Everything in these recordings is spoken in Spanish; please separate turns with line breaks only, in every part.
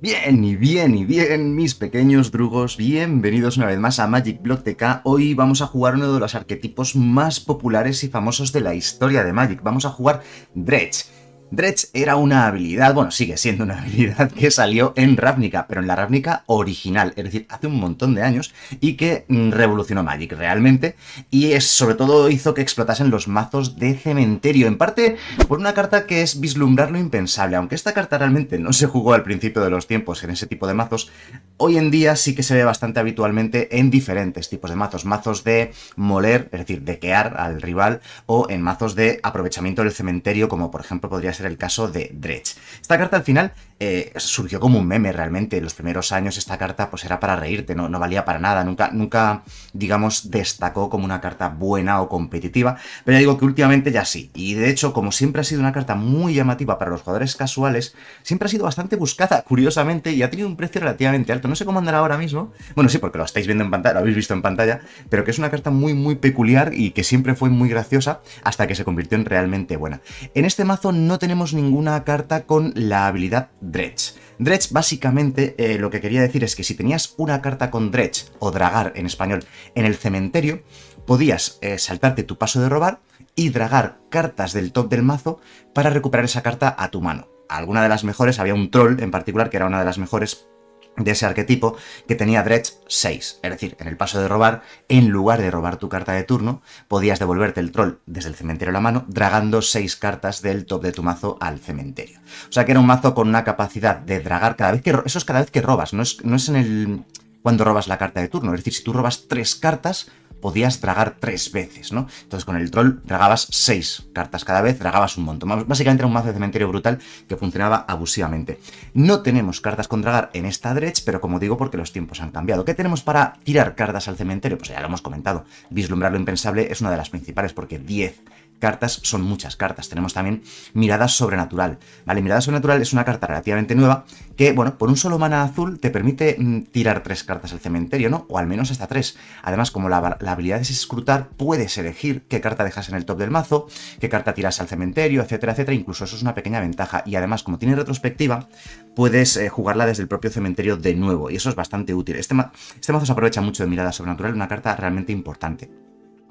Bien y bien y bien, mis pequeños drugos, bienvenidos una vez más a Magic Block TK. Hoy vamos a jugar uno de los arquetipos más populares y famosos de la historia de Magic. Vamos a jugar Dredge. Dredge era una habilidad, bueno, sigue siendo una habilidad que salió en Ravnica, pero en la Ravnica original, es decir, hace un montón de años, y que mm, revolucionó Magic realmente, y es, sobre todo hizo que explotasen los mazos de cementerio, en parte por una carta que es vislumbrar lo impensable, aunque esta carta realmente no se jugó al principio de los tiempos en ese tipo de mazos, hoy en día sí que se ve bastante habitualmente en diferentes tipos de mazos, mazos de moler, es decir, de quear al rival, o en mazos de aprovechamiento del cementerio, como por ejemplo podría ser el caso de Dredge. Esta carta al final eh, surgió como un meme realmente. En los primeros años esta carta pues era para reírte, no, valía para nada, nunca, nunca, digamos, destacó como una carta buena o competitiva, pero ya digo que últimamente ya sí. Y de hecho, como siempre ha sido una carta muy llamativa para los jugadores casuales, siempre ha sido bastante buscada, curiosamente, y ha tenido un precio relativamente alto. No sé cómo andará ahora mismo. Bueno, sí, porque lo estáis viendo en pantalla, lo habéis visto en pantalla, pero que es una carta muy, muy peculiar y que siempre fue muy graciosa hasta que se convirtió en realmente buena. En este mazo no tenemos ninguna carta con la habilidad Dredge. Dredge básicamente eh, lo que quería decir es que si tenías una carta con Dredge o Dragar en español en el cementerio, podías eh, saltarte tu paso de robar y dragar cartas del top del mazo para recuperar esa carta a tu mano. Alguna de las mejores, había un troll en particular que era una de las mejores de ese arquetipo que tenía Dredge 6. Es decir, en el paso de robar, en lugar de robar tu carta de turno, podías devolverte el troll desde el cementerio a la mano, dragando 6 cartas del top de tu mazo al cementerio. O sea que era un mazo con una capacidad de dragar cada vez que... Eso es cada vez que robas, no es, no es en el... cuando robas la carta de turno. Es decir, si tú robas 3 cartas, podías dragar tres veces, ¿no? Entonces con el troll dragabas seis cartas cada vez, dragabas un montón. Básicamente era un mazo de cementerio brutal que funcionaba abusivamente. No tenemos cartas con dragar en esta dredge, pero como digo, porque los tiempos han cambiado. ¿Qué tenemos para tirar cartas al cementerio? Pues ya lo hemos comentado. Vislumbrar lo impensable es una de las principales, porque 10 cartas son muchas cartas. Tenemos también Mirada Sobrenatural. ¿Vale? Mirada Sobrenatural es una carta relativamente nueva que, bueno, por un solo mana azul te permite mm, tirar tres cartas al cementerio, ¿no? O al menos hasta tres. Además, como la, habilidad es escrutar, puedes elegir qué carta dejas en el top del mazo, qué carta tiras al cementerio, etcétera, etcétera. Incluso eso es una pequeña ventaja. Y además, como tiene retrospectiva, puedes eh, jugarla desde el propio cementerio de nuevo. Y eso es bastante útil. Este, este mazo se aprovecha mucho de Mirada Sobrenatural, una carta realmente importante.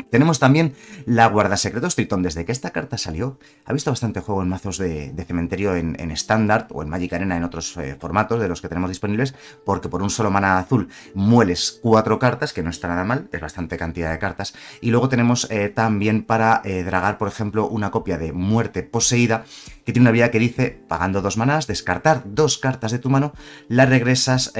Tenemos también la Guardasecretos Tritón. Desde que esta carta salió, ha visto bastante juego en mazos de, cementerio en estándar o en Magic Arena en otros eh, formatos de los que tenemos disponibles, porque por un solo mana azul mueles cuatro cartas, que no está nada mal, es bastante cantidad de cartas. Y luego tenemos eh, también para eh, dragar, por ejemplo, una copia de Muerte Poseída, que tiene una habilidad que dice, pagando dos manas, descartar dos cartas de tu mano, las regresas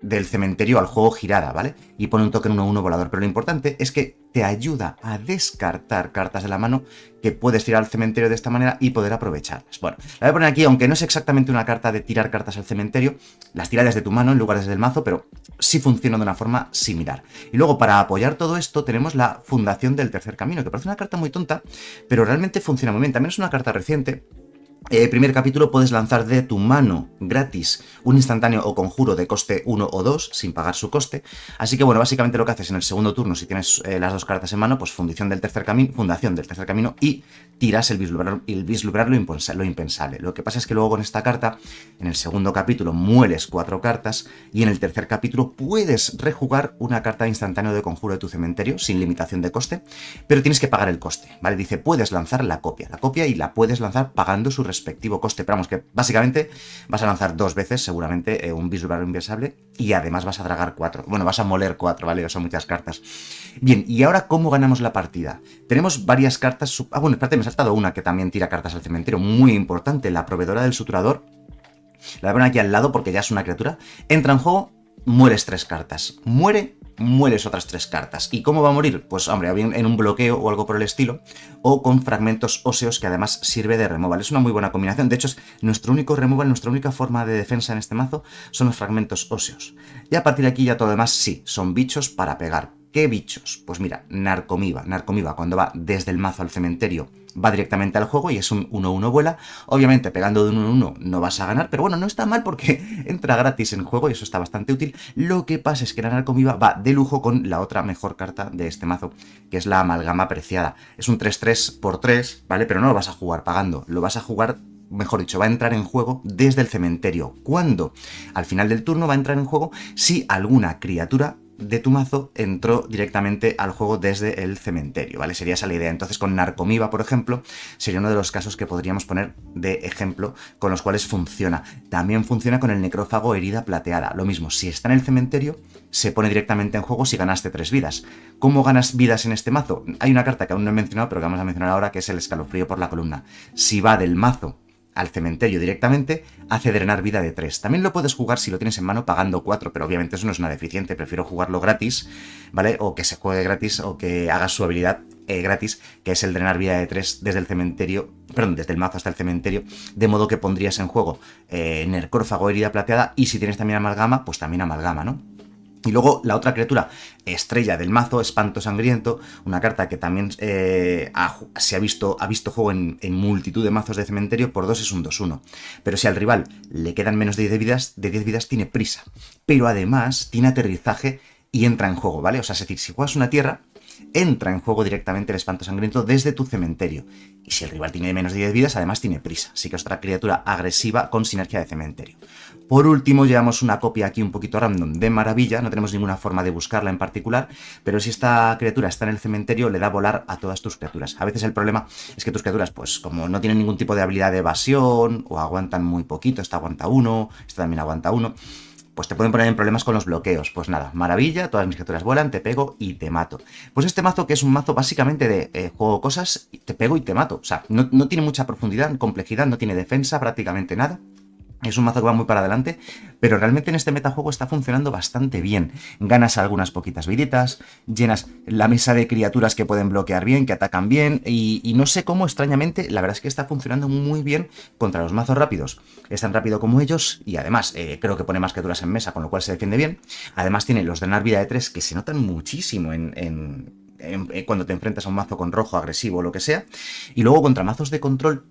del cementerio al juego girada, ¿vale? Y pone un token 1-1 volador. Pero lo importante es que te ayuda a descartar cartas de la mano que puedes tirar al cementerio de esta manera y poder aprovecharlas. Bueno, la voy a poner aquí, aunque no es exactamente una carta de tirar cartas al cementerio, las tira desde tu mano en lugar desde el mazo, pero sí funciona de una forma similar. Y luego, para apoyar todo esto, tenemos la Fundación del Tercer Camino, que parece una carta muy tonta, pero realmente funciona muy bien. También es una carta reciente, eh, primer capítulo puedes lanzar de tu mano gratis un instantáneo o conjuro de coste 1 o 2 sin pagar su coste. Así que bueno, básicamente lo que haces en el segundo turno, si tienes eh, las dos cartas en mano, pues fundición del tercer camino, fundación del tercer camino y tiras el vislumbrar, lo, impensable. Lo que pasa es que luego con esta carta, en el segundo capítulo mueres cuatro cartas y en el tercer capítulo puedes rejugar una carta instantáneo de conjuro de tu cementerio sin limitación de coste, pero tienes que pagar el coste, ¿vale? Dice, puedes lanzar la copia, la copia y la puedes lanzar pagando su respectivo coste. Pero vamos, que básicamente vas a lanzar dos veces seguramente eh, un vislumbrar inversable y además vas a dragar cuatro. Bueno, vas a moler cuatro, ¿vale? Son muchas cartas. Bien, y ahora, ¿cómo ganamos la partida? Tenemos varias cartas... Ah, bueno, espérate, me he saltado una que también tira cartas al cementerio, muy importante, la proveedora del suturador. La voy a poner aquí al lado porque ya es una criatura. Entra en juego, mueres tres cartas. Muere mueres otras tres cartas. ¿Y cómo va a morir? Pues hombre, bien en un bloqueo o algo por el estilo, o con fragmentos óseos que además sirve de removal. Es una muy buena combinación. De hecho, es nuestro único removal, nuestra única forma de defensa en este mazo son los fragmentos óseos. Y a partir de aquí ya todo demás sí, son bichos para pegar. ¿Qué bichos? Pues mira, Narcomiva. Narcomiva cuando va desde el mazo al cementerio va directamente al juego y es un 1-1 vuela. Obviamente pegando de 1-1 no vas a ganar, pero bueno, no está mal porque entra gratis en juego y eso está bastante útil. Lo que pasa es que la Narcomiva va de lujo con la otra mejor carta de este mazo, que es la Amalgama Preciada. Es un 3-3 por 3, ¿vale? Pero no lo vas a jugar pagando, lo vas a jugar mejor dicho, va a entrar en juego desde el cementerio. ¿Cuándo? Al final del turno va a entrar en juego si alguna criatura de tu mazo entró directamente al juego desde el cementerio, ¿vale? Sería esa la idea. Entonces con Narcomiva, por ejemplo, sería uno de los casos que podríamos poner de ejemplo con los cuales funciona. También funciona con el necrófago herida plateada. Lo mismo, si está en el cementerio, se pone directamente en juego si ganaste tres vidas. ¿Cómo ganas vidas en este mazo? Hay una carta que aún no he mencionado, pero que vamos a mencionar ahora, que es el escalofrío por la columna. Si va del mazo al cementerio directamente, hace drenar vida de 3. También lo puedes jugar si lo tienes en mano pagando 4, pero obviamente eso no es nada eficiente, prefiero jugarlo gratis, ¿vale? O que se juegue gratis o que haga su habilidad eh, gratis, que es el drenar vida de 3 desde el cementerio, perdón, desde el mazo hasta el cementerio, de modo que pondrías en juego eh, Nercórfago herida plateada y si tienes también amalgama, pues también amalgama, ¿no? Y luego la otra criatura, estrella del mazo, Espanto Sangriento, una carta que también eh, se ha visto, ha visto juego en, multitud de mazos de cementerio, por 2 es un 2-1. Pero si al rival le quedan menos de 10 vidas, de 10 vidas tiene prisa. Pero además tiene aterrizaje y entra en juego, ¿vale? O sea, es decir, si juegas una tierra, entra en juego directamente el espanto sangriento desde tu cementerio. Y si el rival tiene menos de 10 vidas, además tiene prisa. Así que es otra criatura agresiva con sinergia de cementerio. Por último, llevamos una copia aquí un poquito random de Maravilla, no tenemos ninguna forma de buscarla en particular, pero si esta criatura está en el cementerio, le da volar a todas tus criaturas. A veces el problema es que tus criaturas, pues como no tienen ningún tipo de habilidad de evasión, o aguantan muy poquito, esta aguanta uno, esta también aguanta uno, pues te pueden poner en problemas con los bloqueos. Pues nada, maravilla, todas mis criaturas vuelan, te pego y te mato. Pues este mazo que es un mazo básicamente de eh, juego cosas, te pego y te mato. O sea, no, no tiene mucha profundidad, complejidad, no tiene defensa, prácticamente nada. Es un mazo que va muy para adelante, pero realmente en este metajuego está funcionando bastante bien. Ganas algunas poquitas viditas, llenas la mesa de criaturas que pueden bloquear bien, que atacan bien, y, no sé cómo extrañamente, la verdad es que está funcionando muy bien contra los mazos rápidos. Es tan rápido como ellos, y además eh, creo que pone más criaturas en mesa, con lo cual se defiende bien. Además tiene los drenar vida de 3 que se notan muchísimo en, cuando te enfrentas a un mazo con rojo, agresivo o lo que sea. Y luego contra mazos de control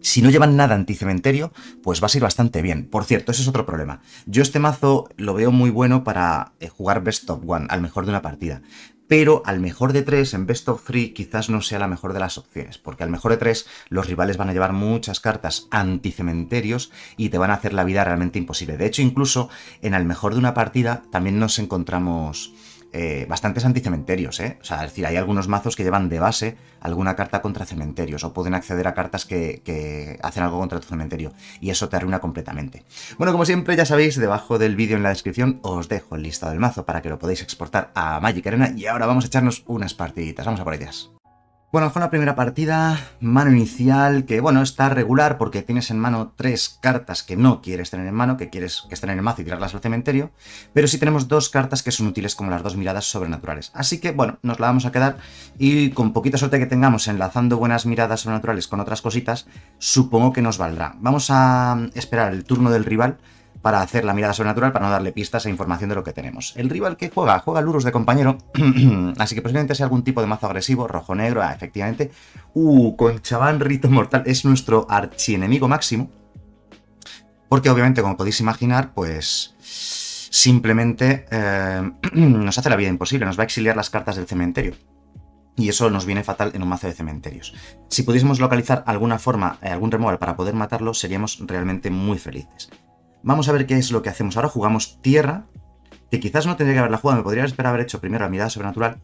si no llevan nada anticementerio, pues va a ser bastante bien. Por cierto, ese es otro problema. Yo este mazo lo veo muy bueno para eh, jugar Best of One, al mejor de una partida. Pero al mejor de tres en Best of Three quizás no sea la mejor de las opciones, porque al mejor de tres los rivales van a llevar muchas cartas anticementerios y te van a hacer la vida realmente imposible. De hecho, incluso en al mejor de una partida también nos encontramos eh, bastantes anticementerios, ¿eh? O sea, es decir, hay algunos mazos que llevan de base alguna carta contra cementerios o pueden acceder a cartas que, que, hacen algo contra tu cementerio y eso te arruina completamente. Bueno, como siempre, ya sabéis, debajo del vídeo en la descripción os dejo el listado del mazo para que lo podáis exportar a Magic Arena y ahora vamos a echarnos unas partiditas. Vamos a por ellas. Bueno, fue la primera partida, mano inicial, que bueno, está regular porque tienes en mano tres cartas que no quieres tener en mano, que quieres que estén en el mazo y tirarlas al cementerio, pero sí tenemos dos cartas que son útiles como las dos miradas sobrenaturales. Así que bueno, nos la vamos a quedar y con poquita suerte que tengamos enlazando buenas miradas sobrenaturales con otras cositas, supongo que nos valdrá. Vamos a esperar el turno del rival para hacer la mirada sobrenatural, para no darle pistas e información de lo que tenemos. El rival que juega, juega Lurus de compañero, así que posiblemente sea algún tipo de mazo agresivo, rojo-negro, ah, efectivamente. Uh, con Chaván Rito Mortal, es nuestro archienemigo máximo. Porque obviamente, como podéis imaginar, pues simplemente eh, nos hace la vida imposible, nos va a exiliar las cartas del cementerio. Y eso nos viene fatal en un mazo de cementerios. Si pudiésemos localizar alguna forma, eh, algún removal para poder matarlo, seríamos realmente muy felices. Vamos a ver qué es lo que hacemos ahora. Jugamos tierra, que quizás no tendría que haberla jugado, me podría esperar haber hecho primero la mirada sobrenatural.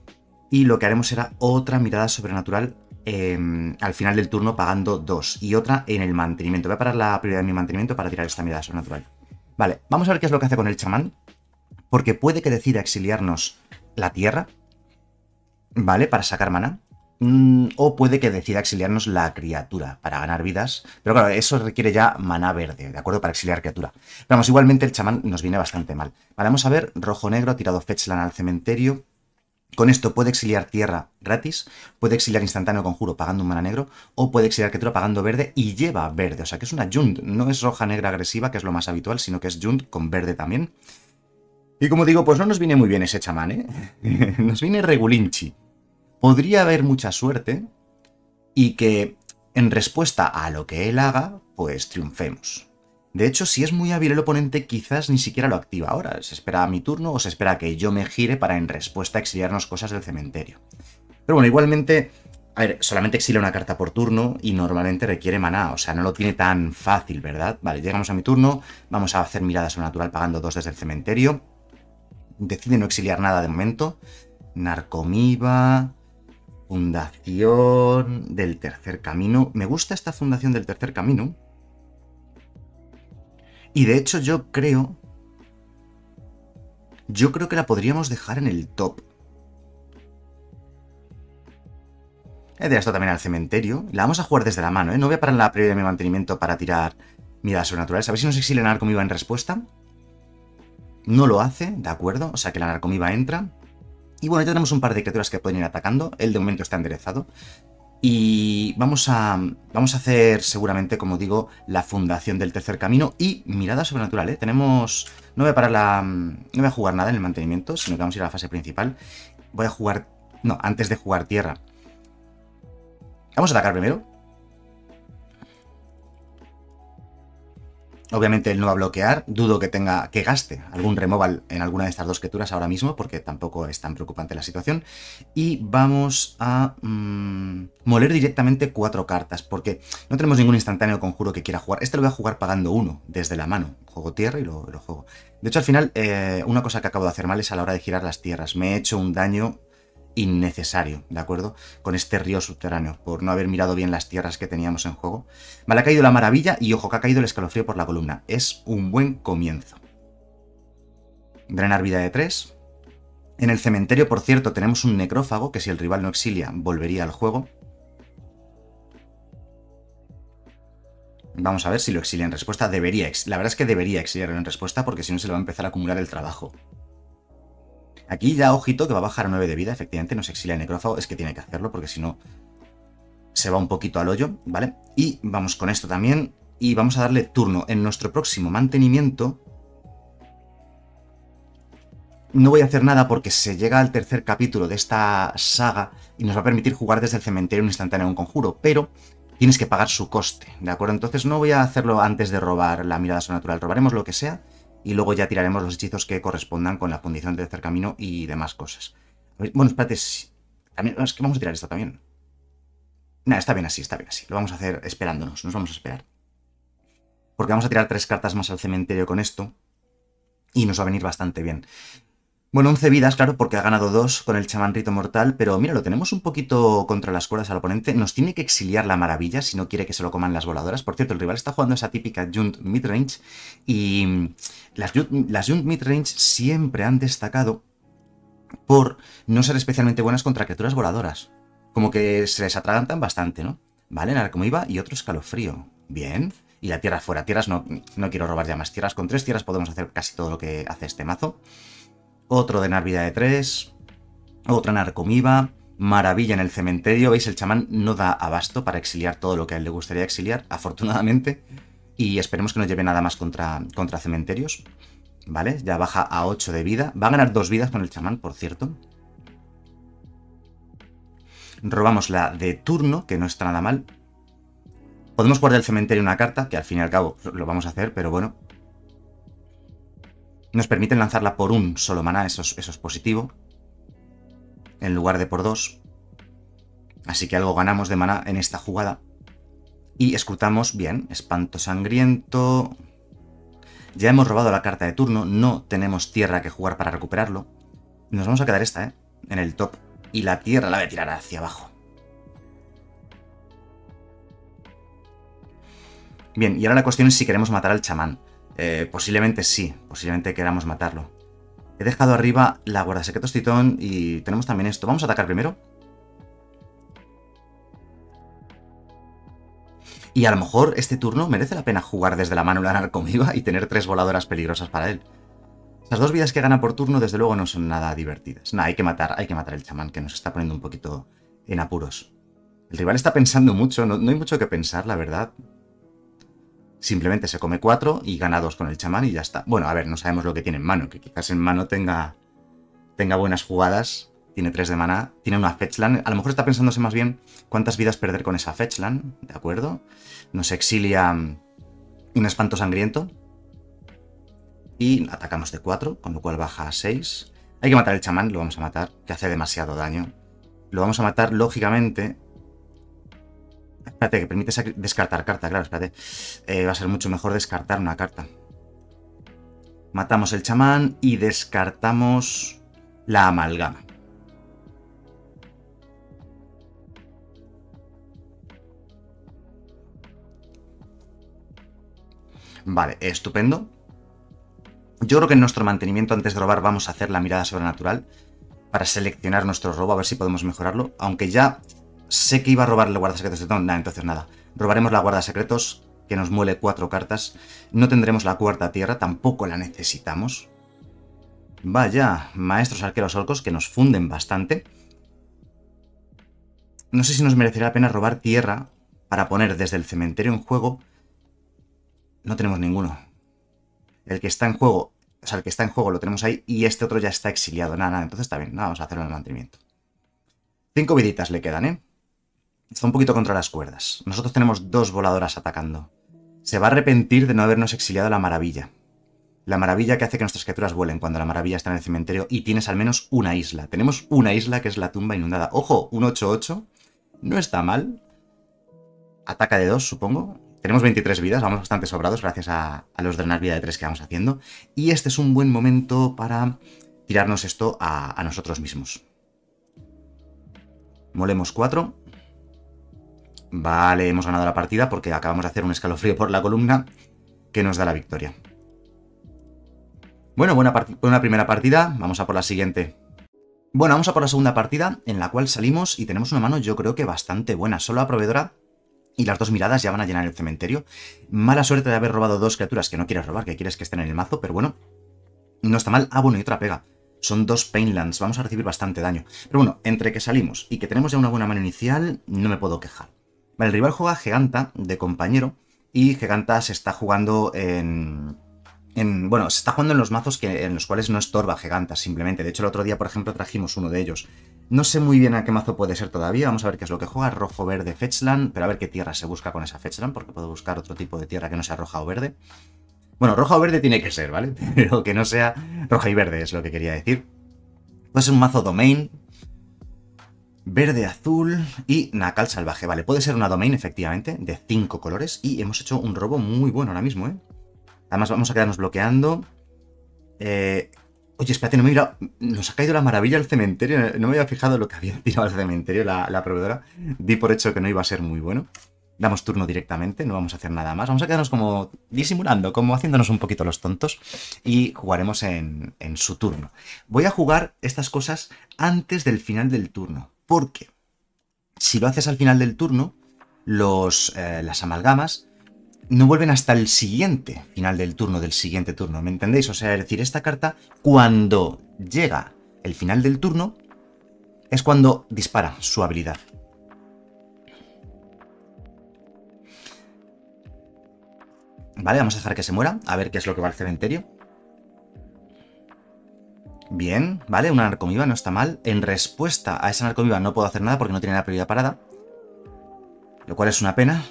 Y lo que haremos será otra mirada sobrenatural em, al final del turno pagando dos. Y otra en el mantenimiento. Voy a parar la prioridad de mi mantenimiento para tirar esta mirada sobrenatural. Vale, vamos a ver qué es lo que hace con el chamán. Porque puede que decida exiliarnos la tierra. ¿Vale? Para sacar mana. Mm, o puede que decida exiliarnos la criatura para ganar vidas. Pero claro, eso requiere ya maná verde, ¿de acuerdo? Para exiliar criatura. vamos, igualmente el chamán nos viene bastante mal. vamos a ver, rojo-negro ha tirado Fetchland al cementerio. Con esto puede exiliar tierra gratis, puede exiliar instantáneo conjuro pagando un mana negro, o puede exiliar criatura pagando verde y lleva verde. O sea que es una Jund, no es roja-negra agresiva, que es lo más habitual, sino que es Jund con verde también. Y como digo, pues no nos viene muy bien ese chamán, ¿eh? nos viene regulinchi podría haber mucha suerte y que en respuesta a lo que él haga, pues triunfemos. De hecho, si es muy hábil el oponente, quizás ni siquiera lo activa ahora. Se espera a mi turno o se espera que yo me gire para en respuesta exiliarnos cosas del cementerio. Pero bueno, igualmente A ver, solamente exilia una carta por turno y normalmente requiere maná, o sea, no lo tiene tan fácil, ¿verdad? Vale, llegamos a mi turno, vamos a hacer mirada sobrenatural pagando dos desde el cementerio. Decide no exiliar nada de momento. Narcomiva, fundación del tercer camino. Me gusta esta fundación del tercer camino. Y de hecho yo creo... Yo creo que la podríamos dejar en el top. He tirado esto también al cementerio. La vamos a jugar desde la mano, ¿eh? No voy a parar la previa de mi mantenimiento para tirar miradas sobrenaturales. A ver si nos exilia la narcomiva en respuesta. No lo hace, ¿de acuerdo? O sea que la narcomiva entra. Y bueno, ya tenemos un par de criaturas que pueden ir atacando. Él de momento está enderezado. Y vamos a, vamos a hacer seguramente, como digo, la fundación del tercer camino y mirada sobrenatural. ¿eh? Tenemos... No voy a parar la... No voy a jugar nada en el mantenimiento, sino que vamos a ir a la fase principal. Voy a jugar... No, antes de jugar tierra Vamos a atacar primero. Obviamente él no va a bloquear, dudo que tenga que gaste algún removal en alguna de estas dos criaturas ahora mismo, porque tampoco es tan preocupante la situación. Y vamos a mm, moler directamente cuatro cartas, porque no tenemos ningún instantáneo conjuro que quiera jugar. Este lo voy a jugar pagando uno desde la mano. Juego tierra y lo, juego. De hecho, al final, eh, una cosa que acabo de hacer mal es a la hora de girar las tierras. Me he hecho un daño innecesario, ¿de acuerdo? Con este río subterráneo, por no haber mirado bien las tierras que teníamos en juego. Vale, ha caído la maravilla y ojo que ha caído el escalofrío por la columna. Es un buen comienzo. Drenar vida de 3. En el cementerio, por cierto, tenemos un necrófago que si el rival no exilia, volvería al juego. Vamos a ver si lo exilia en respuesta. Debería, la verdad es que debería exiliarlo en respuesta porque si no se le va a empezar a acumular el trabajo. Aquí ya, ojito, que va a bajar a 9 de vida, efectivamente, no se exilia el necrófago, es que tiene que hacerlo, porque si no se va un poquito al hoyo, ¿vale? Y vamos con esto también, y vamos a darle turno en nuestro próximo mantenimiento. No voy a hacer nada porque se llega al tercer capítulo de esta saga y nos va a permitir jugar desde el cementerio un instantáneo un conjuro, pero tienes que pagar su coste, ¿de acuerdo? Entonces no voy a hacerlo antes de robar la mirada sobrenatural, robaremos lo que sea y luego ya tiraremos los hechizos que correspondan con la fundición del tercer camino y demás cosas. Bueno, espérate, también, es que vamos a tirar esto también. Nada, está bien así, está bien así. Lo vamos a hacer esperándonos, nos vamos a esperar. Porque vamos a tirar tres cartas más al cementerio con esto. Y nos va a venir bastante bien. Bueno, 11 vidas, claro, porque ha ganado 2 con el chamán rito mortal, pero mira, lo tenemos un poquito contra las cuerdas al oponente. Nos tiene que exiliar la maravilla si no quiere que se lo coman las voladoras. Por cierto, el rival está jugando esa típica Junt midrange y las, las Junt midrange siempre han destacado por no ser especialmente buenas contra criaturas voladoras. Como que se les atragantan bastante, ¿no? Vale, iba y otro escalofrío. Bien. Y la tierra fuera. Tierras no, no quiero robar ya más tierras. Con tres tierras podemos hacer casi todo lo que hace este mazo otro de Narvida de 3, otra Narcomiva, maravilla en el cementerio. ¿Veis? El chamán no da abasto para exiliar todo lo que a él le gustaría exiliar, afortunadamente. Y esperemos que no lleve nada más contra, contra cementerios. ¿Vale? Ya baja a 8 de vida. Va a ganar 2 vidas con el chamán, por cierto. Robamos la de turno, que no está nada mal. Podemos guardar el cementerio una carta, que al fin y al cabo lo vamos a hacer, pero bueno, nos permiten lanzarla por un solo maná, eso es, positivo. En lugar de por dos. Así que algo ganamos de maná en esta jugada. Y escrutamos bien, espanto sangriento. Ya hemos robado la carta de turno, no tenemos tierra que jugar para recuperarlo. Nos vamos a quedar esta, ¿eh? En el top. Y la tierra la voy a tirar hacia abajo. Bien, y ahora la cuestión es si queremos matar al chamán. Eh, posiblemente sí, posiblemente queramos matarlo. He dejado arriba la guardasecretos titón y tenemos también esto. Vamos a atacar primero. Y a lo mejor este turno merece la pena jugar desde la mano la narcomiva y tener tres voladoras peligrosas para él. Las dos vidas que gana por turno, desde luego, no son nada divertidas. Nada, hay que matar, hay que matar al chamán, que nos está poniendo un poquito en apuros. El rival está pensando mucho, no hay mucho que pensar, la verdad. Simplemente se come cuatro y gana dos con el chamán y ya está. Bueno, a ver, no sabemos lo que tiene en mano, que quizás en mano tenga, tenga buenas jugadas. Tiene tres de maná, tiene una fetchland. A lo mejor está pensándose más bien cuántas vidas perder con esa fetchland, ¿de acuerdo? Nos exilia un espanto sangriento. Y atacamos de 4, con lo cual baja a 6. Hay que matar al chamán, lo vamos a matar, que hace demasiado daño. Lo vamos a matar, lógicamente, Espérate, que permite descartar carta, claro, espérate. Eh, va a ser mucho mejor descartar una carta. Matamos el chamán y descartamos la amalgama. Vale, estupendo. Yo creo que en nuestro mantenimiento antes de robar vamos a hacer la mirada sobrenatural para seleccionar nuestro robo, a ver si podemos mejorarlo. Aunque ya sé que iba a robar el guardasecretos de Tom, entonces nada. Robaremos la guardasecretos, que nos muele cuatro cartas. No tendremos la cuarta tierra, tampoco la necesitamos. Vaya, maestros arqueros orcos que nos funden bastante. No sé si nos merecería la pena robar tierra para poner desde el cementerio en juego. No tenemos ninguno. El que está en juego o sea, el que está en juego lo tenemos ahí y este otro ya está exiliado. Nada, nada, entonces está bien. Vamos a hacerlo en el mantenimiento. Cinco viditas le quedan, ¿eh? Está un poquito contra las cuerdas. Nosotros tenemos dos voladoras atacando. Se va a arrepentir de no habernos exiliado la maravilla. La maravilla que hace que nuestras criaturas vuelen cuando la maravilla está en el cementerio y tienes al menos una isla. Tenemos una isla que es la tumba inundada. Ojo, un 8-8. No está mal. Ataca de dos, supongo. Tenemos 23 vidas, vamos bastante sobrados gracias a, los drenar vida de 3 que vamos haciendo. Y este es un buen momento para tirarnos esto a, nosotros mismos. Molemos 4. Vale, hemos ganado la partida porque acabamos de hacer un escalofrío por la columna que nos da la victoria. Bueno, buena, buena primera partida, vamos a por la siguiente. Bueno, vamos a por la segunda partida, en la cual salimos y tenemos una mano yo creo que bastante buena. Solo la proveedora y las dos miradas ya van a llenar el cementerio. Mala suerte de haber robado dos criaturas que no quieres robar, que quieres que estén en el mazo, pero bueno, no está mal. Ah, bueno, y otra pega. Son dos Painlands, vamos a recibir bastante daño. Pero bueno, entre que salimos y que tenemos ya una buena mano inicial, no me puedo quejar. El rival juega Giganta de compañero y Giganta se está jugando en... En, bueno, se está jugando en los mazos que, en los cuales no estorba Giganta, simplemente. De hecho, el otro día, por ejemplo, trajimos uno de ellos. No sé muy bien a qué mazo puede ser todavía, vamos a ver qué es lo que juega, rojo, verde, fetchland, pero a ver qué tierra se busca con esa fetchland, porque puedo buscar otro tipo de tierra que no sea roja o verde. Bueno, roja o verde tiene que ser, ¿vale? Pero que no sea roja y verde es lo que quería decir. Puede ser un mazo domain, verde, azul y nacal salvaje, vale, puede ser una domain efectivamente, de cinco colores, y hemos hecho un robo muy bueno ahora mismo, ¿eh? Además vamos a quedarnos bloqueando. Eh, Oye, espérate, no me he Nos ha caído la maravilla al cementerio. No me había fijado lo que había tirado al cementerio la, proveedora. Di por hecho que no iba a ser muy bueno. Damos turno directamente, no vamos a hacer nada más. Vamos a quedarnos como disimulando, como haciéndonos un poquito los tontos. Y jugaremos en, su turno. Voy a jugar estas cosas antes del final del turno. Porque si lo haces al final del turno, eh, las amalgamas no vuelven hasta el siguiente final del turno, del siguiente turno, ¿me entendéis? O sea, es decir, esta carta, cuando llega el final del turno, es cuando dispara su habilidad. Vale, vamos a dejar que se muera, a ver qué es lo que va al cementerio. Bien, vale, una narcomiva no está mal. En respuesta a esa narcomiva no puedo hacer nada porque no tiene la prioridad parada. Lo cual es una pena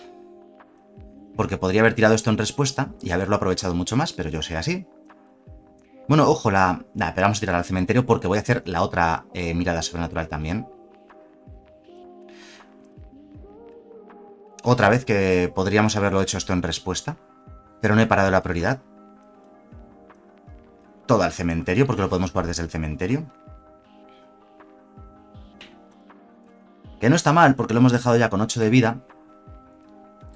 porque podría haber tirado esto en respuesta y haberlo aprovechado mucho más, pero yo sé así. Bueno, ojo, la... Nada, pero vamos a tirar al cementerio porque voy a hacer la otra eh, mirada sobrenatural también. Otra vez que podríamos haberlo hecho esto en respuesta, pero no he parado la prioridad. Todo al cementerio, porque lo podemos jugar desde el cementerio. Que no está mal, porque lo hemos dejado ya con 8 de vida,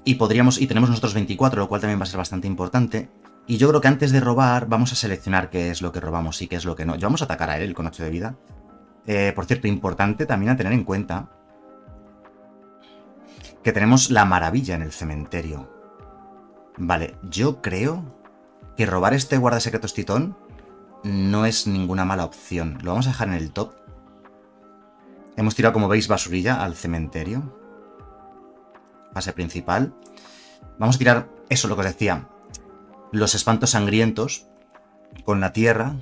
y podríamos, y tenemos nosotros 24, lo cual también va a ser bastante importante. Y yo creo que antes de robar vamos a seleccionar qué es lo que robamos y qué es lo que no. Ya vamos a atacar a él con 8 de vida. Eh, por cierto, importante también a tener en cuenta que tenemos la maravilla en el cementerio. Vale, yo creo que robar este guardasecretos titón no es ninguna mala opción. Lo vamos a dejar en el top. Hemos tirado, como veis, basurilla al cementerio fase principal. Vamos a tirar eso, lo que os decía. Los espantos sangrientos con la tierra.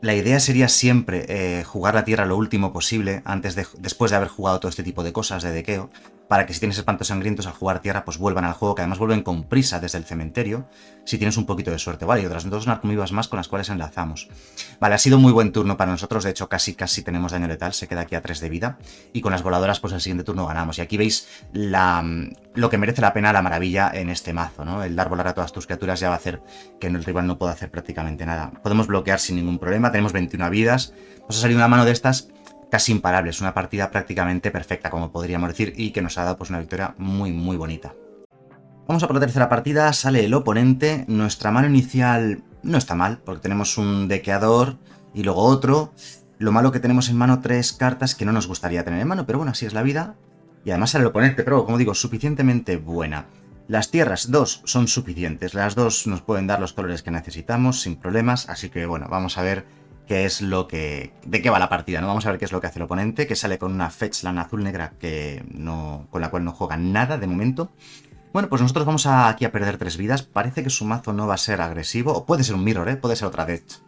la idea sería siempre eh, jugar la tierra lo último posible, antes de, después de haber jugado todo este tipo de cosas de dequeo, para que si tienes espantos sangrientos al jugar tierra, pues vuelvan al juego, que además vuelven con prisa desde el cementerio, si tienes un poquito de suerte, ¿vale? Y otras dos narcomivas más con las cuales enlazamos. Vale, ha sido muy buen turno para nosotros, de hecho casi casi tenemos daño letal, se queda aquí a 3 de vida, y con las voladoras pues el siguiente turno ganamos. Y aquí veis la, lo que merece la pena, la maravilla en este mazo, ¿no? El dar volar a todas tus criaturas ya va a hacer que el rival no pueda hacer prácticamente nada. Podemos bloquear sin ningún problema, tenemos 21 vidas, nos ha salido una mano de estas casi imparables, una partida prácticamente perfecta, como podríamos decir, y que nos ha dado pues, una victoria muy, muy bonita. Vamos a por la tercera partida, sale el oponente, nuestra mano inicial no está mal, porque tenemos un dequeador y luego otro. Lo malo que tenemos en mano tres cartas que no nos gustaría tener en mano, pero bueno, así es la vida. Y además sale el oponente, pero como digo, suficientemente buena. Las tierras, dos, son suficientes. Las dos nos pueden dar los colores que necesitamos sin problemas, así que bueno, vamos a ver qué es lo que. de qué va la partida, ¿no? Vamos a ver qué es lo que hace el oponente, que sale con una Fetchland azul negra que no. con la cual no juega nada de momento. Bueno, pues nosotros vamos aquí a perder tres vidas. Parece que su mazo no va a ser agresivo. O puede ser un mirror, ¿eh? Puede ser otra Death.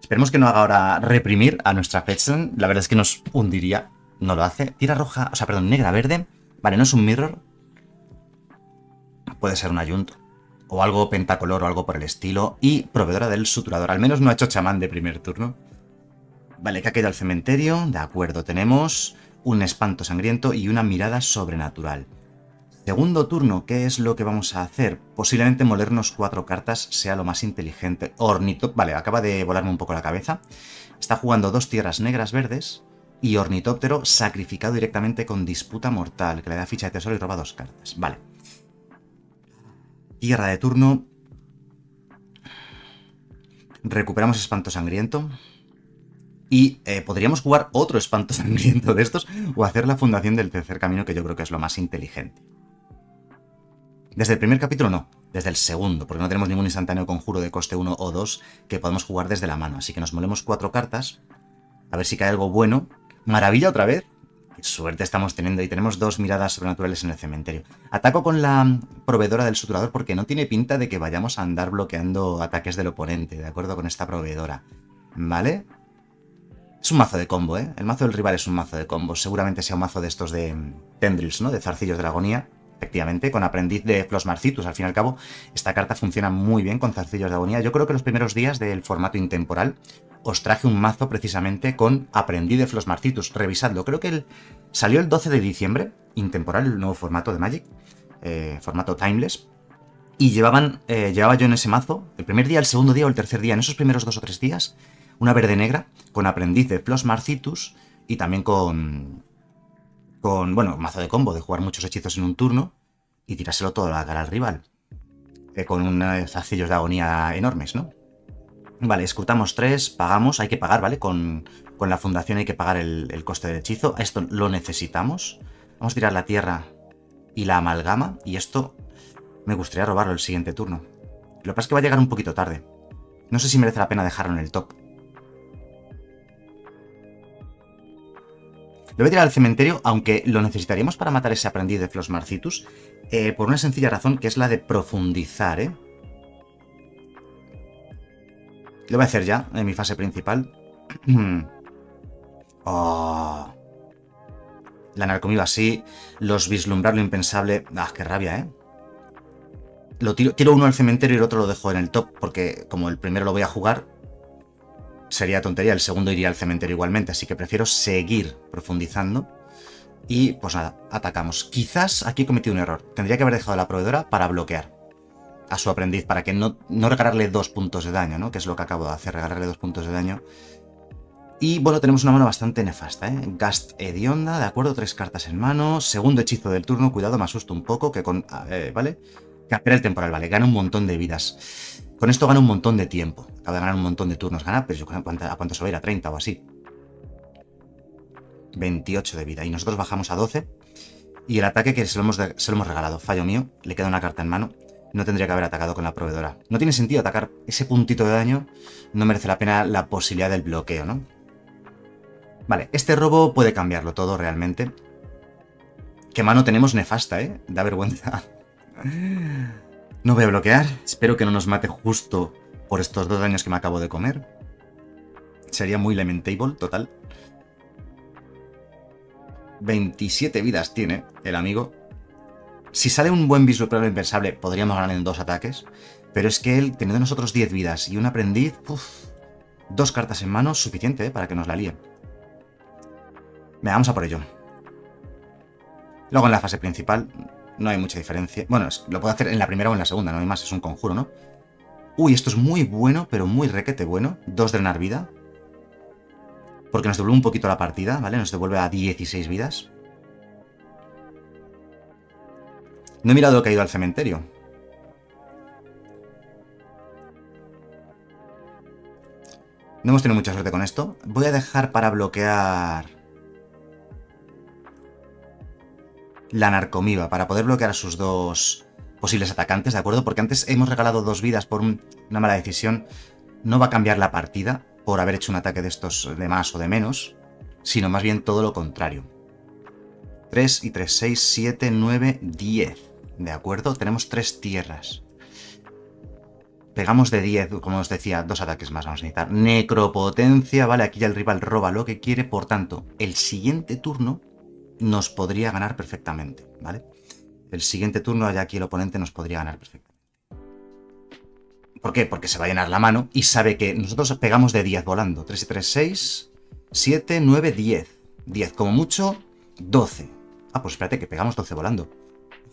Esperemos que no haga ahora reprimir a nuestra Fetchland. La verdad es que nos hundiría. No lo hace. Tira roja, o sea, perdón, negra, verde. Vale, no es un mirror. Puede ser un ayunto o algo pentacolor o algo por el estilo, y proveedora del suturador. Al menos no ha hecho chamán de primer turno. Vale, que ha quedado el cementerio, de acuerdo, tenemos un espanto sangriento y una mirada sobrenatural. Segundo turno, ¿qué es lo que vamos a hacer? Posiblemente molernos cuatro cartas sea lo más inteligente. Ornito... Vale, acaba de volarme un poco la cabeza. Está jugando dos tierras negras verdes y Ornitóptero sacrificado directamente con disputa mortal, que le da ficha de tesoro y roba dos cartas. Vale. Tierra de turno. Recuperamos espanto sangriento. Y eh, podríamos jugar otro espanto sangriento de estos o hacer la fundación del tercer camino, que yo creo que es lo más inteligente. Desde el primer capítulo no, desde el segundo, porque no tenemos ningún instantáneo conjuro de coste 1 o 2 que podamos jugar desde la mano. Así que nos molemos cuatro cartas, a ver si cae algo bueno. Maravilla otra vez, suerte estamos teniendo y tenemos dos miradas sobrenaturales en el cementerio. Ataco con la proveedora del suturador porque no tiene pinta de que vayamos a andar bloqueando ataques del oponente, ¿de acuerdo? Con esta proveedora. ¿Vale? Es un mazo de combo, ¿eh? El mazo del rival es un mazo de combo. Seguramente sea un mazo de estos de tendrils, ¿no? De zarcillos de la agonía. Efectivamente, con aprendiz de Flosmarcitus. Al fin y al cabo, esta carta funciona muy bien con zarcillos de agonía. Yo creo que los primeros días del formato intemporal os traje un mazo precisamente con Aprendiz de Flosmarcitus. Revisadlo, creo que salió el 12 de diciembre, intemporal, el nuevo formato de Magic, eh, formato Timeless. Y llevaban, eh, llevaba yo en ese mazo, el primer día, el segundo día o el tercer día, en esos primeros dos o tres días, una verde negra con Aprendiz de Flosmarcitus y también con, con, bueno, mazo de combo, de jugar muchos hechizos en un turno y tirárselo todo a la cara al rival. Eh, con unos zacillos de agonía enormes, ¿no? Vale, escrutamos 3, pagamos, hay que pagar, ¿vale? Con, la fundación hay que pagar el, coste del hechizo. Esto lo necesitamos. Vamos a tirar la tierra y la amalgama. Y esto me gustaría robarlo el siguiente turno. Lo que pasa es que va a llegar un poquito tarde. No sé si merece la pena dejarlo en el top. Lo voy a tirar al cementerio, aunque lo necesitaríamos para matar ese aprendiz de Flosmarcitus, eh, por una sencilla razón, que es la de profundizar, ¿eh? Lo voy a hacer ya, en mi fase principal. oh. La narcomiva así, los vislumbrar lo impensable. Ah, qué rabia, ¿eh? Lo tiro, tiro uno al cementerio y el otro lo dejo en el top, porque como el primero lo voy a jugar, sería tontería, el segundo iría al cementerio igualmente, así que prefiero seguir profundizando. Y pues nada, atacamos. Quizás aquí he cometido un error. Tendría que haber dejado la proveedora para bloquear a su aprendiz para que no, no regalarle dos puntos de daño, ¿no? Que es lo que acabo de hacer, regalarle dos puntos de daño. Y bueno, tenemos una mano bastante nefasta, ¿eh? Gast Hedionda, de acuerdo, tres cartas en mano. Segundo hechizo del turno, cuidado, me asusto un poco, que con... ¿Vale? Capera el temporal, vale, gana un montón de vidas. Con esto gana un montón de tiempo. Acaba de ganar un montón de turnos. Gana, pero yo, ¿a cuánto se va a ir? ¿A 30 o así? 28 de vida. Y nosotros bajamos a 12. Y el ataque que se lo hemos, se lo hemos regalado. Fallo mío. Le queda una carta en mano no tendría que haber atacado con la proveedora. No tiene sentido atacar ese puntito de daño, no merece la pena la posibilidad del bloqueo, ¿no? Vale, este robo puede cambiarlo todo realmente. Qué mano tenemos nefasta, ¿eh? Da vergüenza. No voy a bloquear. Espero que no nos mate justo por estos dos daños que me acabo de comer. Sería muy lamentable, total. 27 vidas tiene el amigo. Si sale un buen visual inversable, podríamos ganar en dos ataques. Pero es que él, teniendo nosotros 10 vidas y un aprendiz, dos cartas en mano, suficiente ¿eh? para que nos la líe. Me vamos a por ello. Luego en la fase principal no hay mucha diferencia. Bueno, lo puedo hacer en la primera o en la segunda, no hay más, es un conjuro, ¿no? Uy, esto es muy bueno, pero muy requete bueno. Dos drenar vida. Porque nos devuelve un poquito la partida, ¿vale? Nos devuelve a 16 vidas. No he mirado que ha ido al cementerio. No hemos tenido mucha suerte con esto. Voy a dejar para bloquear... La narcomiva, para poder bloquear a sus dos posibles atacantes, ¿de acuerdo? Porque antes hemos regalado dos vidas por una mala decisión. No va a cambiar la partida por haber hecho un ataque de estos de más o de menos, sino más bien todo lo contrario. 3 y 3, 6, 7, 9, 10. ¿De acuerdo? Tenemos tres tierras. Pegamos de 10, como os decía, dos ataques más vamos a necesitar. Necropotencia, vale, aquí ya el rival roba lo que quiere, por tanto, el siguiente turno nos podría ganar perfectamente, ¿vale? El siguiente turno ya aquí el oponente nos podría ganar perfectamente. ¿Por qué? Porque se va a llenar la mano y sabe que nosotros pegamos de 10 volando. 3 y 3, 6, 7, 9, 10. 10, como mucho, 12. Ah, pues espérate, que pegamos 12 volando.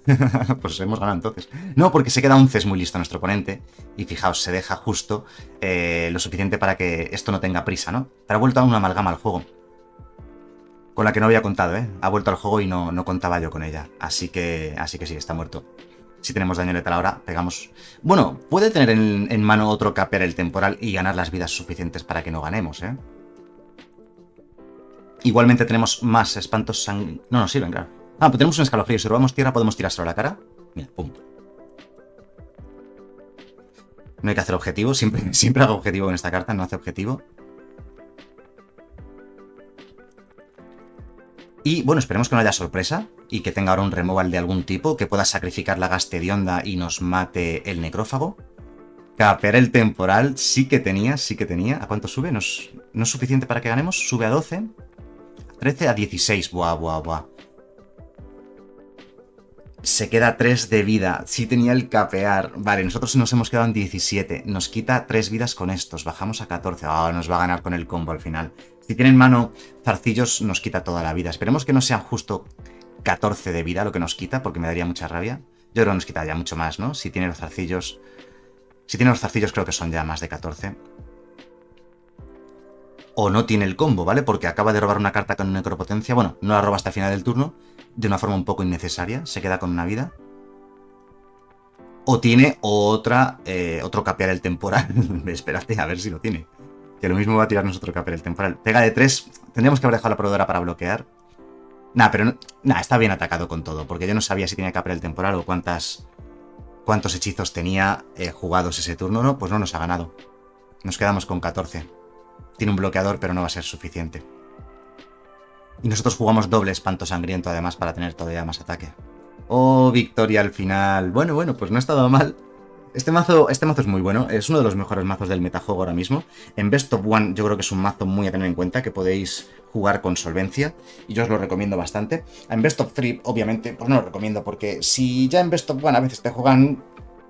pues hemos ganado entonces. No, porque se queda 11, es muy listo nuestro oponente. Y fijaos, se deja justo eh, lo suficiente para que esto no tenga prisa, ¿no? Pero ha vuelto a una amalgama al juego. Con la que no había contado, ¿eh? Ha vuelto al juego y no, no contaba yo con ella. Así que, así que sí, está muerto. Si tenemos daño letal ahora, pegamos... Bueno, puede tener en, en mano otro capear el temporal y ganar las vidas suficientes para que no ganemos, ¿eh? Igualmente tenemos más espantos sang... No nos sirven, claro. Ah, pues tenemos un escalofrío. Si robamos tierra, podemos tirárselo a la cara. Mira, pum. No hay que hacer objetivo. Siempre, siempre hago objetivo en esta carta, no hace objetivo. Y bueno, esperemos que no haya sorpresa y que tenga ahora un removal de algún tipo, que pueda sacrificar la gaste de onda y nos mate el necrófago. Capear el temporal sí que tenía, sí que tenía. ¿A cuánto sube? ¿No es, no es suficiente para que ganemos? Sube a 12. 13 a 16. Buah, buah, buah se queda 3 de vida. Sí tenía el capear. Vale, nosotros nos hemos quedado en 17. Nos quita 3 vidas con estos. Bajamos a 14. Ah, nos va a ganar con el combo al final. Si tienen mano zarcillos, nos quita toda la vida. Esperemos que no sean justo 14 de vida lo que nos quita, porque me daría mucha rabia. Yo creo que nos quitaría mucho más, ¿no? Si tiene los zarcillos... Si tiene los zarcillos creo que son ya más de 14. O no tiene el combo, ¿vale? Porque acaba de robar una carta con necropotencia. Bueno, no la roba hasta el final del turno de una forma un poco innecesaria, se queda con una vida. O tiene otra, eh, otro capear el temporal. Espérate, a ver si lo tiene. Que lo mismo va a tirarnos otro capear el temporal. Pega de 3. Tendríamos que haber dejado la proveedora para bloquear. Nah, pero no, nah, está bien atacado con todo. Porque yo no sabía si tenía capear el temporal o cuántas, cuántos hechizos tenía eh, jugados ese turno. No, pues no nos ha ganado. Nos quedamos con 14. Tiene un bloqueador, pero no va a ser suficiente. Y nosotros jugamos doble espanto sangriento además para tener todavía más ataque. Oh, victoria al final. Bueno, bueno, pues no ha estado mal. Este mazo, este mazo es muy bueno, es uno de los mejores mazos del metajuego ahora mismo. En Best of One yo creo que es un mazo muy a tener en cuenta, que podéis jugar con solvencia, y yo os lo recomiendo bastante. En Best of Three, obviamente, pues no lo recomiendo, porque si ya en Best of One a veces te juegan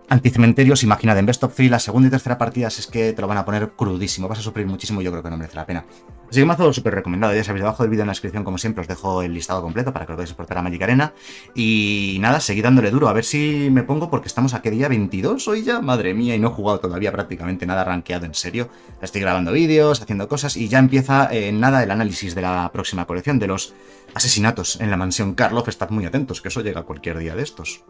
Anticementerios, imagínate, en Best of 3, la segunda y tercera partidas es que te lo van a poner crudísimo, vas a sufrir muchísimo yo creo que no merece la pena. Así que mazo súper recomendado, ya sabéis, debajo del vídeo en la descripción, como siempre, os dejo el listado completo para que lo podáis exportar a Magic Arena. Y nada, seguid dándole duro, a ver si me pongo, porque estamos aquí día 22 hoy ya, madre mía, y no he jugado todavía prácticamente nada rankeado en serio. Estoy grabando vídeos, haciendo cosas, y ya empieza en nada el análisis de la próxima colección, de los asesinatos en la mansión Karloff. Estad muy atentos, que eso llega cualquier día de estos.